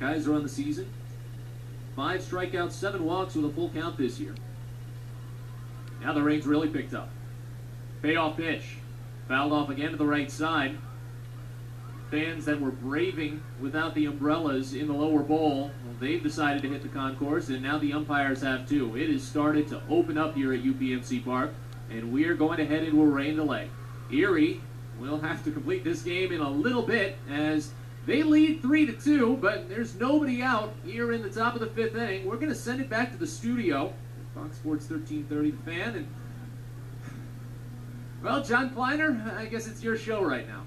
Kaiser on the season. Five strikeouts, seven walks with a full count this year. Now the rain's really picked up. Payoff pitch. Fouled off again to the right side. Fans that were braving without the umbrellas in the lower bowl, well, they've decided to hit the concourse, and now the umpires have too. It has started to open up here at UPMC Park, and we are going to head into a rain delay. Erie will have to complete this game in a little bit as they lead three to two, but there's nobody out here in the top of the fifth inning. We're going to send it back to the studio, Fox Sports 1330 The Fan, and well, John Kleiner, I guess it's your show right now.